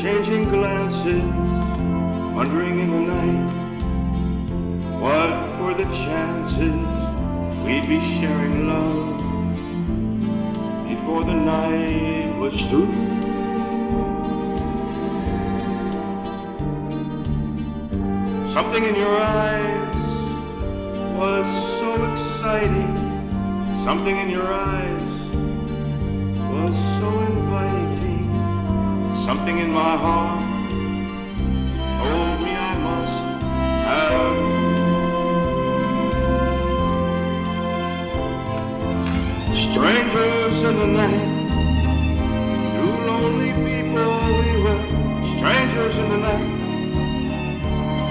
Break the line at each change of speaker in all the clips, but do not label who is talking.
exchanging glances, wondering in the night what were the chances we'd be sharing love before the night was through. Something in your eyes was so exciting. Something in your eyes was so inviting. Something in my heart told me I must have. Strangers in the night, two lonely people we were. Strangers in the night,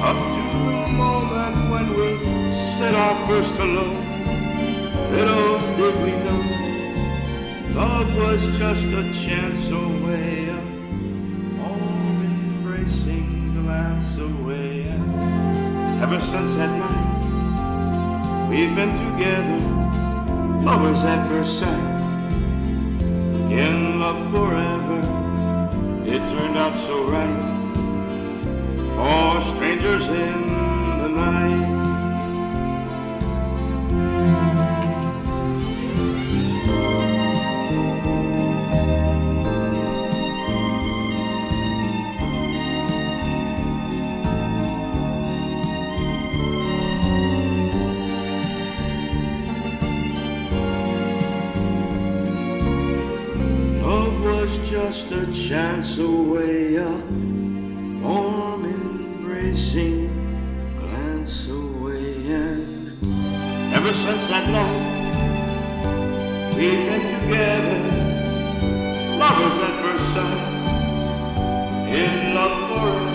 up to the moment when we said our first hello. Little did we know, love was just a chance away, a all-embracing glance away. Ever since that night, we've been together, lovers at first sight, in love forever. It turned out so right for strangers in the night. Just a chance away, a warm embracing glance away. And ever since that night, we've been together, lovers at first sight, in love forever.